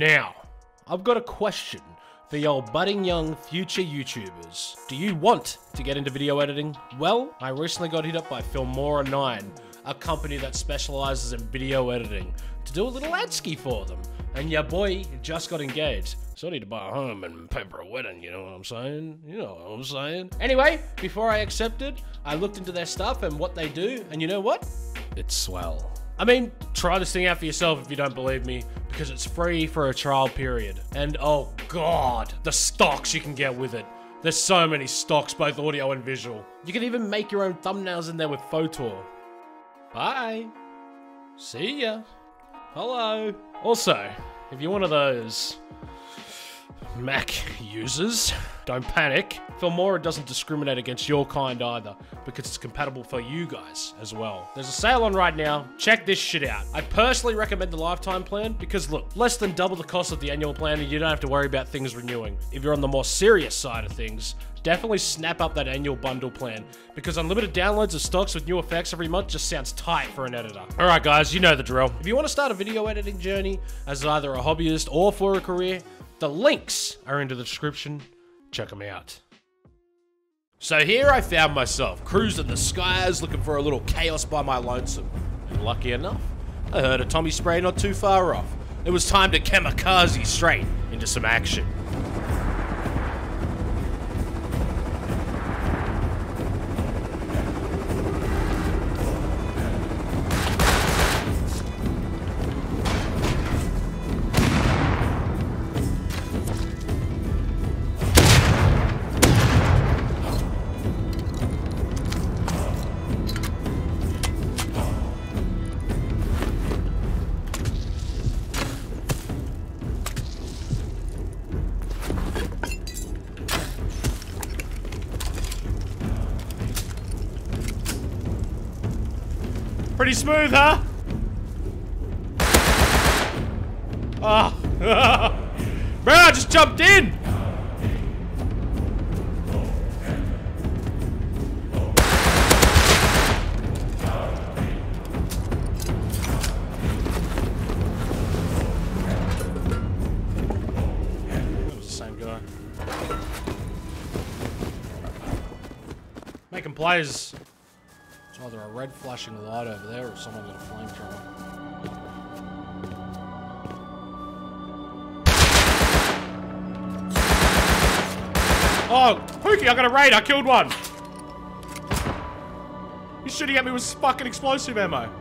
Now, I've got a question for your budding young future YouTubers. Do you want to get into video editing? Well, I recently got hit up by Filmora 9, a company that specializes in video editing, to do a little ad ski for them. And your boy just got engaged. So I need to buy a home and pay for a wedding, you know what I'm saying? You know what I'm saying? Anyway, before I accepted, I looked into their stuff and what they do, and you know what? It's swell. I mean, try this thing out for yourself if you don't believe me, because it's free for a trial period. And oh god, the stocks you can get with it. There's so many stocks, both audio and visual. You can even make your own thumbnails in there with Photor. Bye. See ya. Hello. Also, if you're one of those Mac users, don't panic. Filmora doesn't discriminate against your kind either, because it's compatible for you guys as well. There's a sale on right now. Check this shit out. I personally recommend the lifetime plan because look, less than double the cost of the annual plan and you don't have to worry about things renewing. If you're on the more serious side of things, definitely snap up that annual bundle plan because unlimited downloads of stocks with new effects every month just sounds tight for an editor. Alright guys, you know the drill. If you want to start a video editing journey as either a hobbyist or for a career, the links are in the description. Check them out. So here I found myself, cruising the skies looking for a little chaos by my lonesome. And lucky enough, I heard a Tommy spray not too far off. It was time to kamikaze straight into some action. Pretty smooth, huh? Ah. Bro, I just jumped in! That was the Oh, same there Making plays. It's a red flashing light over there or someone got a flamethrower. Oh, Pookie, I got a raid. I killed one. He's shooting at me with fucking explosive ammo.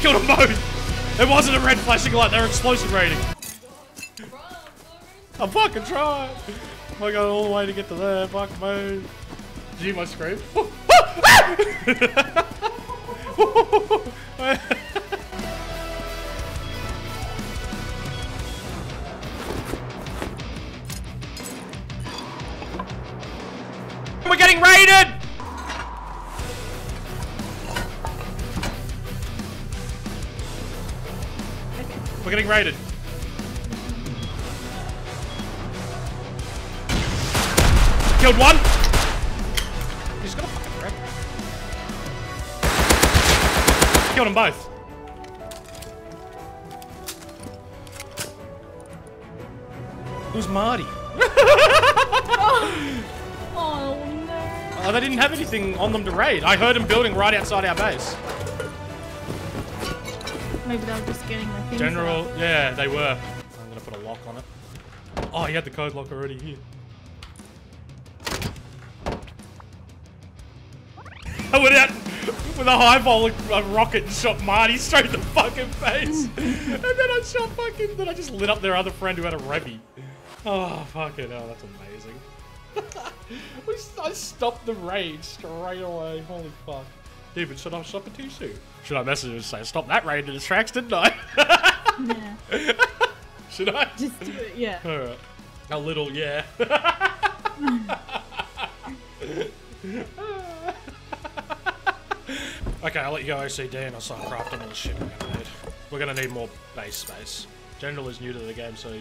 Killed them both! It wasn't a red flashing light, they were explosive rating. I'm fucking trying! I got all the way to get to there, fuck me. Did you hear my scream? Ah! raided. Killed one! He's got a fucking wreck. Killed them both. Who's Marty? Oh no. Oh, they didn't have anything on them to raid. I heard them building right outside our base. Maybe they were just getting their things General, out. yeah, they were. I'm gonna put a lock on it. Oh, he had the code lock already here. I went out with a high volley a rocket and shot Marty straight in the fucking face. and then I shot fucking, then I just lit up their other friend who had a Revy. Oh, fucking hell, that's amazing. we, I stopped the raid straight away. Holy fuck. David, said I'm stopping too soon. Should I message him and say, stop that rain in his tracks, didn't I? Yeah. Should I? Just do it. Yeah. Alright. A little, yeah. okay, I'll let you go OCD and I'll start crafting all the shit we're gonna need. We're gonna need more base space. General is new to the game, so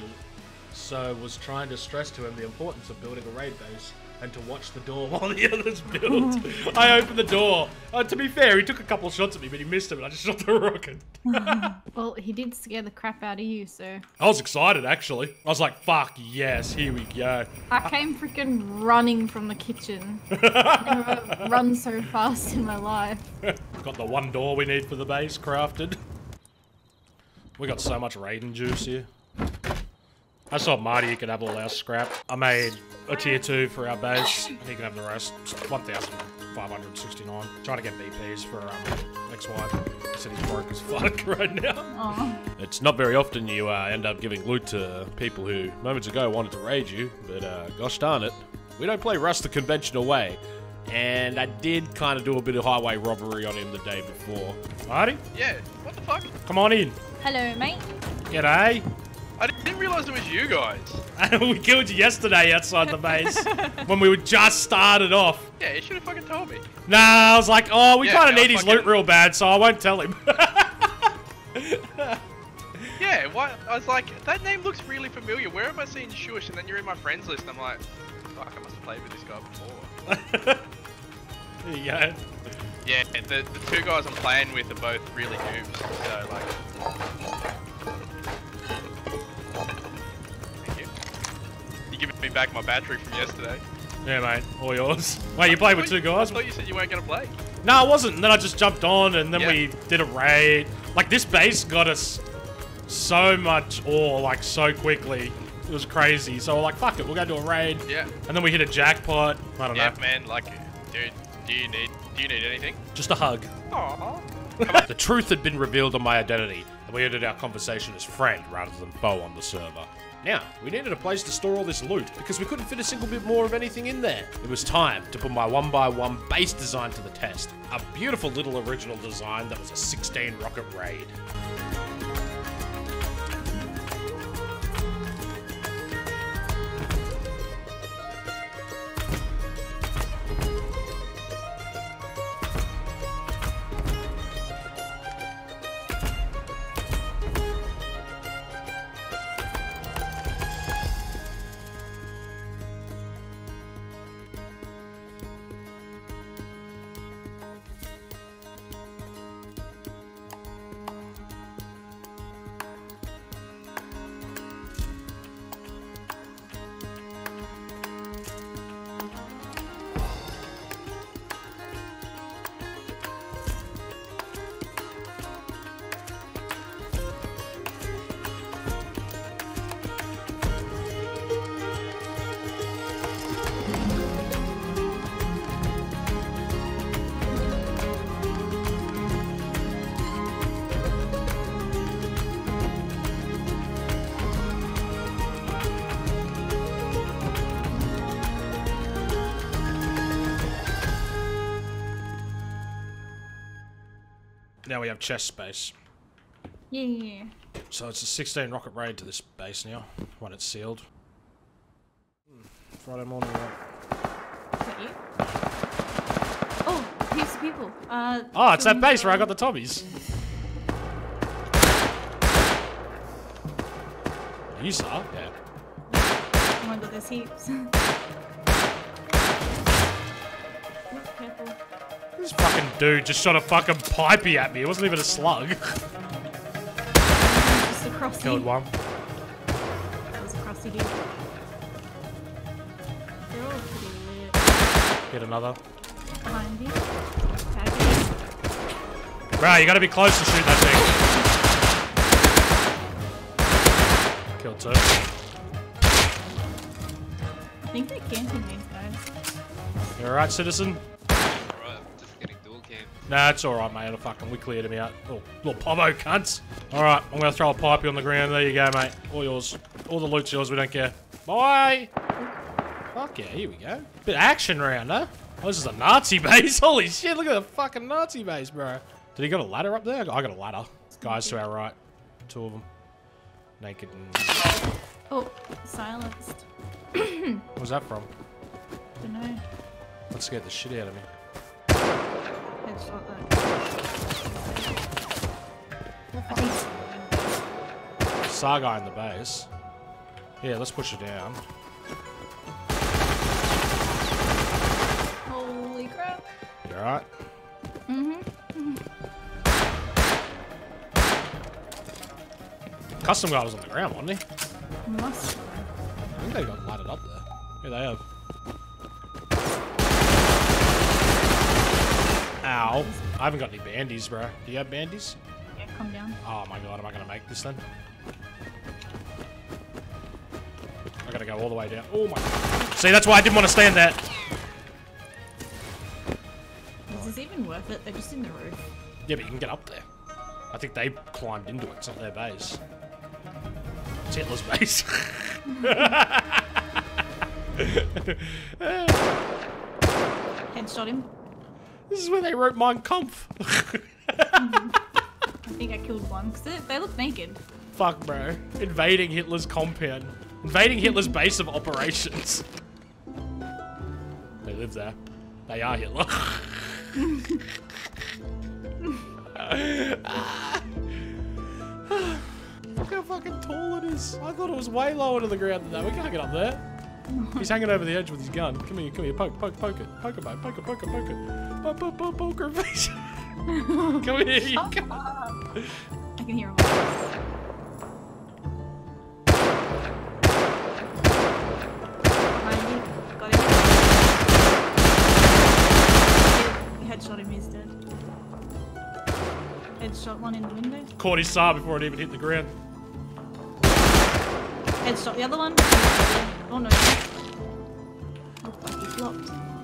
so was trying to stress to him the importance of building a raid base and to watch the door while the others build. I opened the door. Uh, to be fair, he took a couple of shots at me, but he missed him, and I just shot the rocket. Well, he did scare the crap out of you, so I was excited, actually. I was like, fuck, yes, here we go. I came freaking running from the kitchen. Never run so fast in my life. Got the one door we need for the base crafted. We got so much Raiden juice here. I saw Marty, you could have all our scrap. I made a tier 2 for our base. He can have the rest. 1,569. Trying to get BPs for um, ex-wife. He said he's broke as fuck right now. Oh, It's not very often you uh, end up giving loot to people who moments ago wanted to raid you, but uh, gosh darn it, we don't play Rust the conventional way. And I did kind of do a bit of highway robbery on him the day before. Marty, Yeah, what the fuck? come on in. hello, mate. G'day. I didn't realize it was you guys. we killed you yesterday outside the base when we were just started off. Yeah, you should have fucking told me. Nah, I was like, oh, we Yeah, kind of I need his loot real bad, so I won't tell him. Yeah, why? I was like, that name looks really familiar. Where am I seeing Shush? And then you're in my friends list. And I'm like, fuck, I must have played with this guy before. there you go. Yeah, the, the two guys I'm playing with are both really noobs. So like, giving me back my battery from yesterday? Yeah, mate, all yours. Wait, you played with two guys? I thought you said you weren't gonna play. No, I wasn't. And then I just jumped on, and then Yeah. we did a raid. Like this base got us so much ore, like so quickly. It was crazy. So we're like, fuck it, we'll go do a raid. Yeah. And then we hit a jackpot. I don't Yeah, know. man. Like, dude, do you need do you need anything? Just a hug. Aww. the truth had been revealed on my identity, and we ended our conversation as friend rather than foe on the server. Now, we needed a place to store all this loot because we couldn't fit a single bit more of anything in there. It was time to put my one by one base design to the test. A beautiful little original design that was a 16 rocket raid. Now we have chest space. Yeah. So it's a 16 rocket raid to this base now, when it's sealed. Hmm, Friday morning, right? Is that you? Oh, here's the people. Uh, Oh, it's that base where I got the Tommies. You saw? Yeah. Oh my god, there's heaps. This fucking dude just shot a fucking pipey at me. It wasn't even a slug. Just a crossy. Killed one. That was a crossy dude. They're all pretty lit. Hit another. Behind Bro, you gotta be close to shoot that thing. Killed two. I think they're camping these guys. You alright, citizen? Nah, it's alright, mate. Fucking, we cleared him out. Little, little pomo cunts. Alright, I'm gonna throw a pipey on the ground. There you go, mate. All yours. All the loot's yours, we don't care. Bye! Fuck yeah, here we go. Bit of action round, huh? Oh, this is a Nazi base. Holy shit, look at the fucking Nazi base, bro. Did he got a ladder up there? I got a ladder. Guys to our right. Two of them. Naked and... Oh, silenced. What was that from? Don't know. That scared the shit out of me. Saga in the base. Yeah, let's push it down. Holy crap. You alright? Mm-hmm. Custom guy was on the ground, wasn't he? Must. I think they got laddered up there. Yeah, they have. Ow. I haven't got any bandies, bro. Do you have bandies? Yeah, calm down. Oh my god, am I gonna make this then? I gotta go all the way down. Oh my god. See, that's why I didn't want to stand there. Is this even worth it? They're just in the roof. Yeah, but you can get up there. I think they climbed into it. It's not their base. It's Hitler's base. Headshot him. This is where they wrote Mein Kampf. I think I killed one because they, look naked. Fuck, bro. Invading Hitler's compound. Invading Hitler's base of operations. They live there. They are Hitler. Look how fucking tall it is. I thought it was way lower to the ground than that. We can't get up there. He's hanging over the edge with his gun. Come here, come here, poke, poke, poke it. Poke it, mate. Poke it, poke it, poke it. Poke, poke, poke, poker face. come here, you come. I can hear him. Behind you. Got him. Yeah, Headshot him, he's dead. Headshot one in the window. Caught his saw before it even hit the ground. Headshot the other one. Oh no. Oh fuck, he flopped.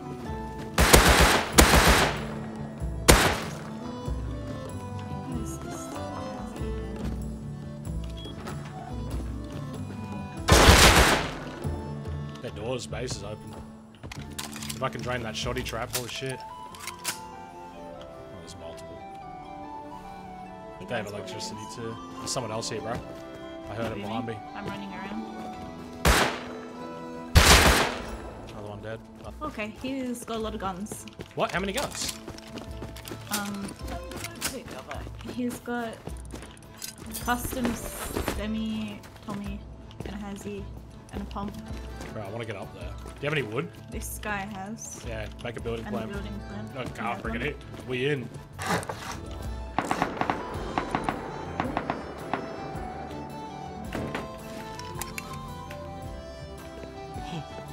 That door's base is open. If I can drain that shoddy trap, holy shit. Oh, there's multiple. They have electricity too. There's someone else here, bro. I heard him behind me. I'm running around. Another one dead. Okay, he's got a lot of guns. What? How many guns? Um. He's got custom semi Tommy and a hazy and a pump. Bro, I want to get up there. Do you have any wood? This guy has Yeah, make a building and plan. building plan. No, can't bring it in. We in.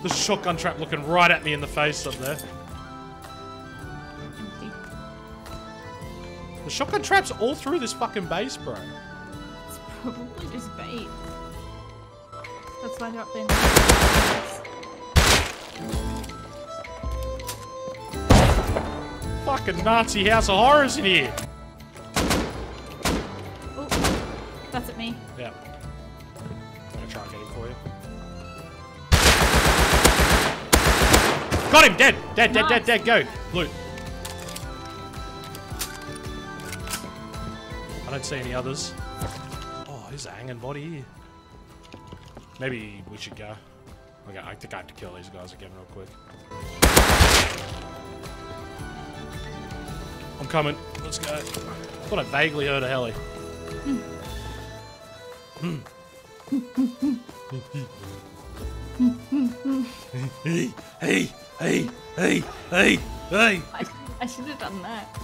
The shotgun trap looking right at me in the face up there. Empty. The shotgun trap's all through this fucking base, bro. It's probably just bait. That's why they're up there. Fucking Nazi House of Horrors in here. Oh, that's at me. Yeah. I'm gonna try and get him for you. Got him! Dead! Dead, dead, dead, dead, go! Loot. I don't see any others. Oh, there's a hanging body here. Maybe we should go. Okay, I think I have to kill these guys again real quick. I'm coming. Let's go. I Thought I vaguely heard a heli. Hey, hey, hey, hey, hey, hey, I, I should have done that.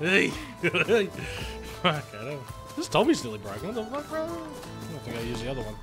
hey, hey. Fuck, I don't. This Tommy's nearly broken. What the fuck, bro? I don't think I use the other one.